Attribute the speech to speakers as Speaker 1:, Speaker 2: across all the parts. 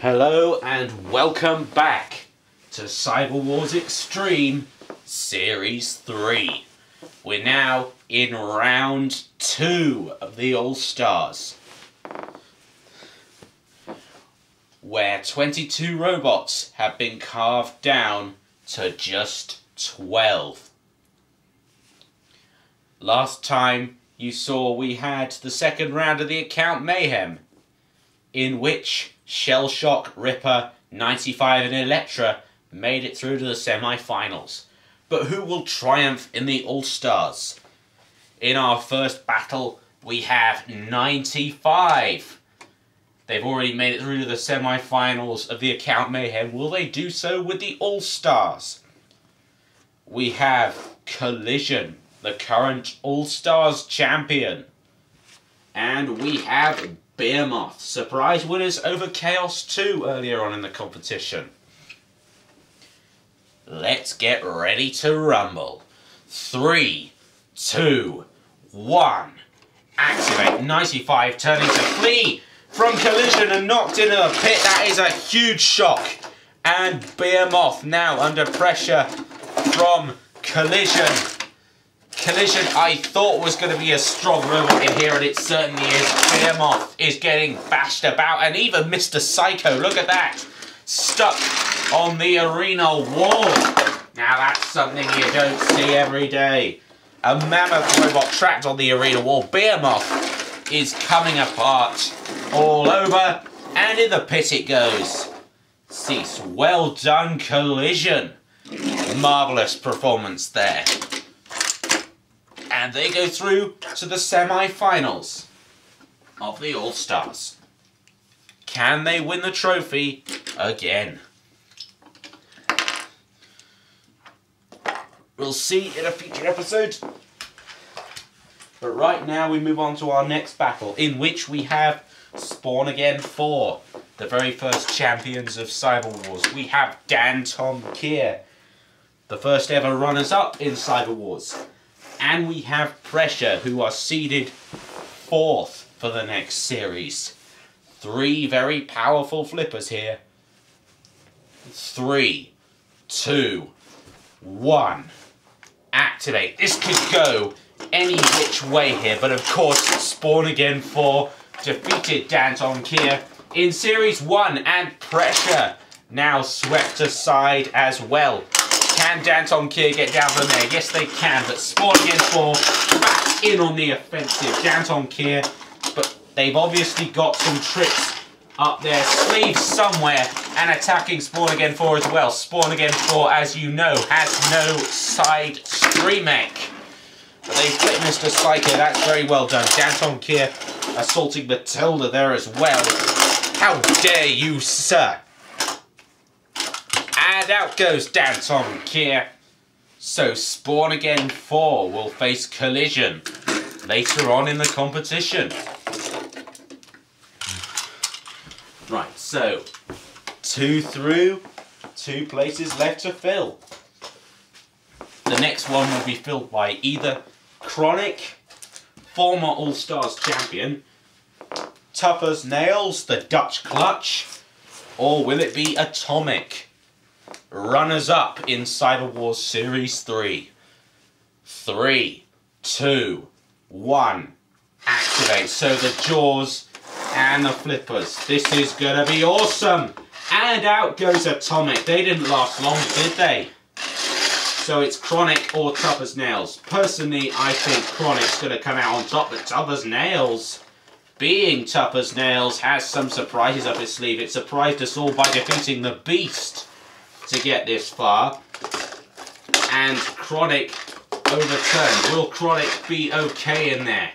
Speaker 1: Hello and welcome back to Cyberwars Extreme Series 3. We're now in round 2 of the All Stars. Where 22 robots have been carved down to just 12. Last time you saw we had the second round of the account Mayhem in which Shell Shock, Ripper, 95 and Electra made it through to the semi-finals. But who will triumph in the All-Stars? In our first battle, we have 95. They've already made it through to the semi-finals of the Account Mayhem. Will they do so with the All-Stars? We have Collision, the current All-Stars champion. And we have Behemoth, surprise winners over Chaos 2 earlier on in the competition. Let's get ready to rumble. Three, two, one. Activate 95, turning to flee from collision and knocked into a pit. That is a huge shock. And Behemoth now under pressure from collision. Collision I thought was going to be a strong robot in here, and it certainly is. Behemoth is getting bashed about, and even Mr. Psycho, look at that, stuck on the arena wall. Now that's something you don't see every day. A mammoth robot trapped on the arena wall. Behemoth is coming apart all over, and in the pit it goes. Cease. Well done, Collision. Marvellous performance there and they go through to the semi-finals of the All-Stars. Can they win the trophy again? We'll see in a future episode. But right now we move on to our next battle, in which we have Spawn Again 4, the very first champions of Cyberwars. We have Dantomkia, the first ever runners-up in Cyberwars. And we have Pressure, who are seeded fourth for the next series. Three very powerful flippers here. Three, two, one. Activate. This could go any which way here, but of course, Spawn Again 4 defeated Dantomkia in Series 1, and Pressure now swept aside as well. Can Dantomkia get down from there? Yes, they can, but Spawn Again 4 back in on the offensive. Dantomkia, but they've obviously got some tricks up their sleeves somewhere and attacking Spawn Again 4 as well. Spawn Again 4, as you know, has no side streamech. But they flipped Mr. Psycho, that's very well done. Dantomkia assaulting Matilda there as well. How dare you, sir! And out goes Dantomkia. So Spawn Again 4 will face Collision later on in the competition. Right, so two through, two places left to fill. The next one will be filled by either Kronic, former All-Stars champion, Tough as Nails, the Dutch Clutch, or will it be Atomic? Runners-up in Cyberwars Series 3. Three, two, one. Activate. So the jaws and the flippers. This is gonna be awesome. And out goes Atomic. They didn't last long, did they? So it's Kronic or as Nails. Personally, I think Kronic's gonna come out on top, but as Nails, being as Nails, has some surprises up his sleeve. It surprised us all by defeating the Beast to get this far. And Kronic overturned. Will Kronic be okay in there?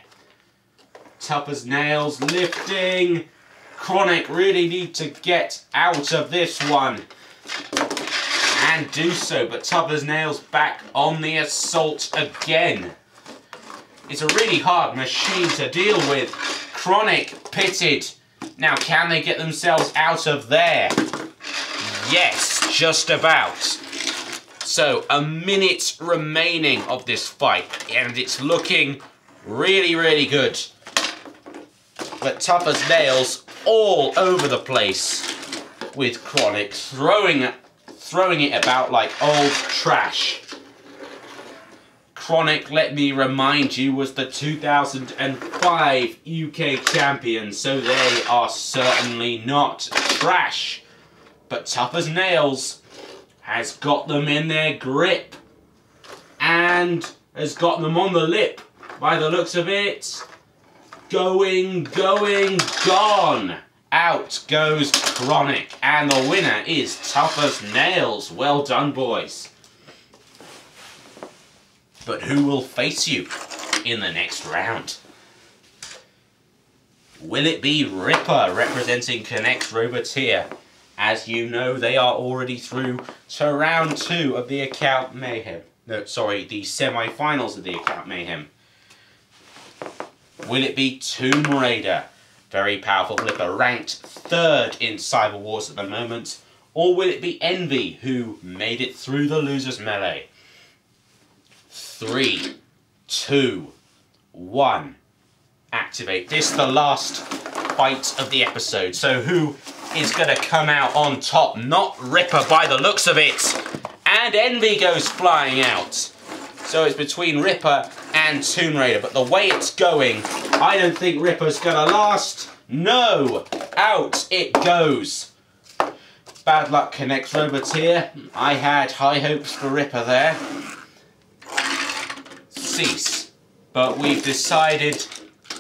Speaker 1: As nails, lifting. Kronic really need to get out of this one. And do so, but as Nails back on the assault again. It's a really hard machine to deal with. Kronic pitted. Now, can they get themselves out of there? Yes, just about. So, a minute remaining of this fight, and it's looking really, really good. But tough as nails all over the place. with Kronic throwing throwing it about like old trash. Kronic, let me remind you, was the 2005 UK champion, so they are certainly not trash. But Tough as Nails has got them in their grip and has got them on the lip by the looks of it. Going, going, gone. Out goes Kronic, and the winner is Tough as Nails. Well done, boys. But who will face you in the next round? Will it be Ripper representing K'NEX Robotier? As you know, they are already through to round two of the Account Mayhem. No, sorry, the semi-finals of the Account Mayhem. Will it be Toon Raider? Very powerful flipper, ranked third in Cyberwars at the moment. Or will it be Envy, who made it through the Losers Melee? Three, two, one. Activate. This the last fight of the episode. So who is going to come out on top? Not Ripper by the looks of it. And Envy goes flying out. So it's between Ripper and Toon Raider. But the way it's going, I don't think Ripper's going to last. No! Out it goes. Bad luck K'NEX Robotier. I had high hopes for Ripper there. Cease. But we've decided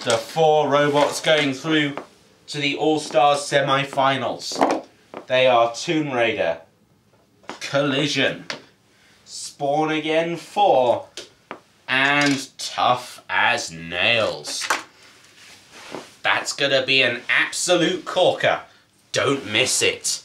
Speaker 1: the four robots going through to the All-Stars semi-finals. They are Toon Raider, Collision, Spawn Again 4, and Tough as Nails. That's gonna be an absolute corker. Don't miss it.